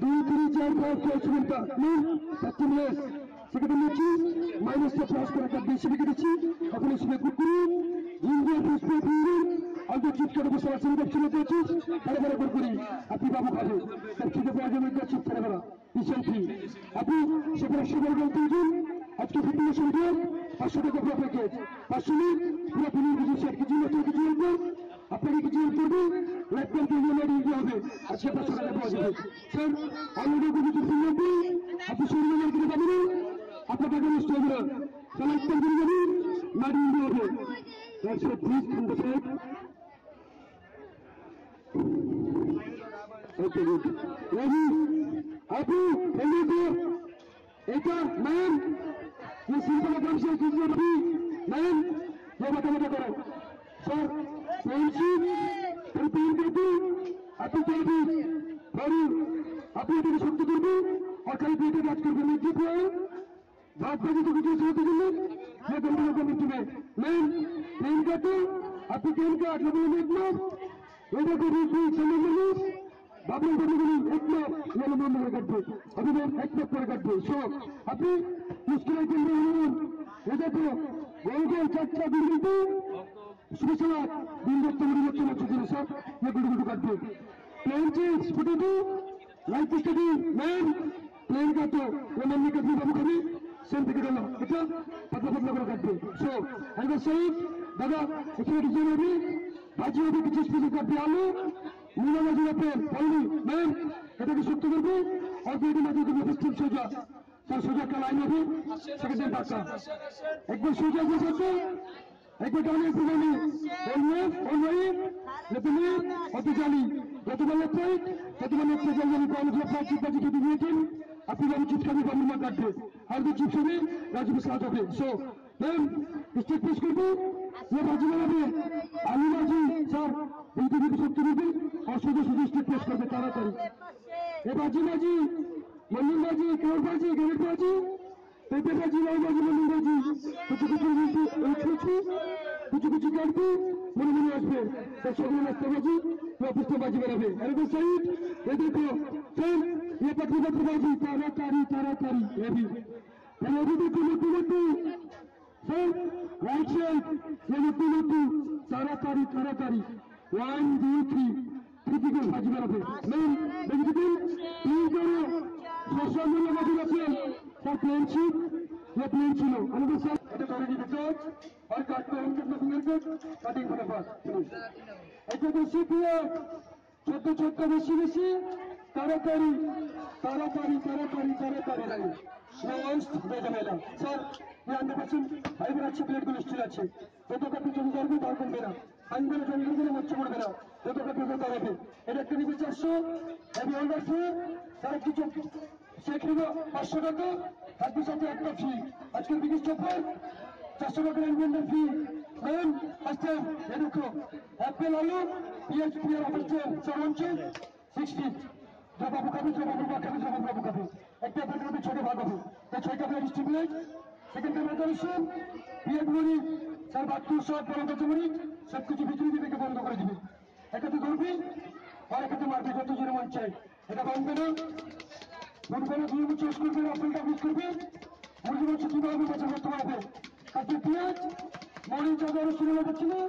দুই তিন চার পাঁচ ছয় রেস সেখানে নিচ্ছি মাইনাসটা প্লাস করে একটা বেশি লিখে দিচ্ছি আপনি শুনে কুকুরি ইন্ডিয়া পুষ্পে ফিঙ্গি অল্প চিট করে বসে আছেন না পেয়েছিস তারা করে করি আপনি বাবু খাবে তার খিদে পাওয়া যাবে একটা চিট করে ফি আপনি সেখানে সুন্দর বলতে দিন আজকে ফিটনেস সেন্টার পাঁচশো টাকা পুরো প্যাকেজ পাঁচশো মিনিট পুরো ফিলিং কিছু ষাট কেজি মতো কিছু লাগবে আপনাকে কিছু হেল্প করবে? লাইফ টাইম পেমেন্ট দিতে হবে। আজকে পাঁচশো টাকা পাওয়া যাবে। স্যার অলরেডি কিছু ফিল লাগবে? আপনি শরীরে কিনে পাবেন আপনার টাকা নষ্ট হবে না স্যার লাইফ টাইম যাবেন? মারি দিতে হবে। একশো প্লিজ খান্ড সাহেব ওকে গুড আপু এলিয়ে এটা ম্যাম ये सिंपल काम से कीजिए अभी मैम ये बता बता करो सर फ्रेंडशिप प्रिपेयर करते আপনি চাইবি বাড়ি আপনি এটাকে সত্য করবে আর খালি পেটে কাজ করবে মিট্টি পেয়ে ভাত ভাজি তো কিছু হতে গেলে ये गंभीर होगा मिट्टी में मैम ट्रेन काटो आपकी ट्रेन का आठ नंबर में एक माप ये देखो बीच बीच समझ আপনি বন্ধুগুলি একটু রেল বন্ধ করে কাটবে। অভিযান এক লাখ করে কাটবে সব আপনি মুশকিলের কেন্দ্রে অনুমোদন এটা তো বহুজন চারটা দিন দুর্নীতি সুশীলা দত্ত পরিবর্তন হচ্ছে সব এগুলো গুলো কাটবে। প্লেন চেঞ্জ ফুটে ফুটেটু লাইফ স্টাডি ম্যান প্লেন কাটো এমন নিকে দিয়ে বাবু খাবি সেন থেকে গেল এটা পাতলা পাতলা করে কাটবে। সব একবার সেই দাদা, এখানে কিছু হবে ভাজি হবে, কিছু স্পেশাল কাটবে আলু এটাকে সত্য করবে পশ্চিম সোজা তার সোজা একটা লাইন হবে সেকেন্ড টাইম একবার সোজা যে করবে জানি অলওয়েজ অতি জানি গতবার লেফটলি গতবার লেফটলি জানি জানি কলেজ লেফটলি চিপ বাজি কেটে দিয়েছেন আপনি যেন চিপ খাবে বা নির্মাণ আর যে চিপ খাবে রাজীব সাহায্য হবে সো ম্যাম স্টেট করব রাজীব বানাবে আমি রাজি স্যার এই দিকে সত্যি দিবে আর শুধু শুধু স্টেপ পেশ করবে তাড়াতাড়ি এ বাজি বাজি মল্লিন বাজি কেউর বাজি গেরেট বাজি পেঁপে বাজি লাউ বাজি মল্লিন বাজি কিছু কিছু কিছু কিছু কিছু কিছু কাটবে মনে মনে আসবে তার সবগুলো নাস্তা বাজি অফিসটা বাজি বেরাবে আরে তো সাইড এ দেখো স্যার ये पटरी पटरी बाजी तारातारी तारातारी ये भी अरे अभी देखो लट्टू लट्टू सर राइट साइड ये लट्टू लट्टू तारातारी तारातारी one one two three three করে সাজি বেড়াতে মেন দেখি দিন দুই করে সরষার মূল্য বাকি আছে স্যার প্লেন ছিল যে প্লেন ছিল আমাদের স্যার এটা করে দিতে কোচ আর কাট করে উইকেট না সিঙ্গেল কোচ কাটিং করে পাস এটা বেশি প্রিয় ছোট ছোট বেশি বেশি তাড়াতাড়ি তাড়াতাড়ি তাড়াতাড়ি তাড়াতাড়ি লাগে সমস্ত বেগম এলাম স্যার হান্ড্রেড পার্সেন্ট ফাইবার আছে প্লেটগুলো স্টিল আছে যত কাপড় জমি যাবে দরকার না না আইনগুলো জঙ্গল করে মচ্ছে পড়বে না যত কাপি হবে। এটা একটা নিবে চারশো হেভি অর্ডার ফি তার কিছু শেখ নিব পাঁচশো টাকা একটা ফি আজকের বিগেস্ট অফার চারশো টাকার ইনভেন্টার ফি দেখো। অ্যাপেল আলু PH PR offer seven six feet বাবু খাবে যা বাবু মা খাবে যা বাবু বাবু খাবে একটা হবে ছোট ভাগ হবে। ছয়টা প্লেট স্টিমুলেট সেকেন্ড বিয়ে মনি স্যার বাচ্চু সব বড় কাছে মনি সব কিছু দিবে বন্ধ করে দিবে। এটাতে ধরবি, আর এটাতে মারবি, যত জোরে মন চাই এটা বাঁধবে না। মনে করে দুই চেস করবে আপেলটা মিস করবে। মুরগি মাছ কীভাবে বছর করতে পারবে। কাছে পেঁয়াজ, মরিচ চাঁদা রসুন লাগাচ্ছি না,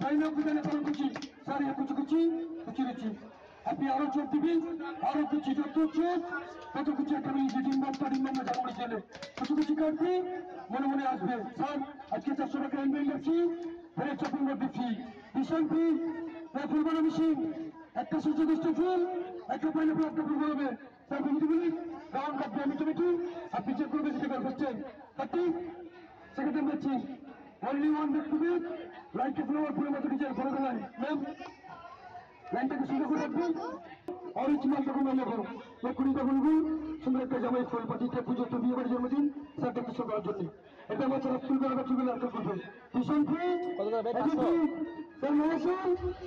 তাই না পালন করছি। স্যার এ কুচি কুচি কুচি কুচি আপনি আরও চোখ দিবি আরও কুচি যত চোখ তত কুচি একটা মিলি যে ডিম বাপ্পা ডিম বাপ্পা জামুড়ি চলে কুচি কুচি কাটবি মনে মনে আসবে। স্যার, আজকে চারশো টাকা ইনভেন্ট রাখছি ফি ফুল বানা মেশিন? একটা সূর্যদৃষ্ট ফুল, একটা পাইনাপল একটা ফুল স্যার কাটবে আমি টমেটো আপনি চেক সেটা কাটি only one bed two bed লাইটে ফ্লাওয়ার ফুলের মতো ডিজাইন করে দেবেন ম্যাম লাইনটাকে সুন্দর করে রাখবেন অরিজিনাল তখন করো এক্ষুনি তখন সুন্দর একটা জামাই ফুল পাঠিয়ে পুজো তো বিয়ে বাড়ির জন্মদিন। স্যারটা কিছু করার জন্য এটা আমার ছাড়া করে? করা চুল আর করবেন ভীষণ ফ্রি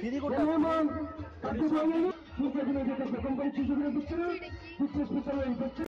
ফ্রি করতে মেহমান কাটতে ফুল ঠিক আছে যেটা কোম্পানি সুযোগ দিচ্ছে না? স্পেশাল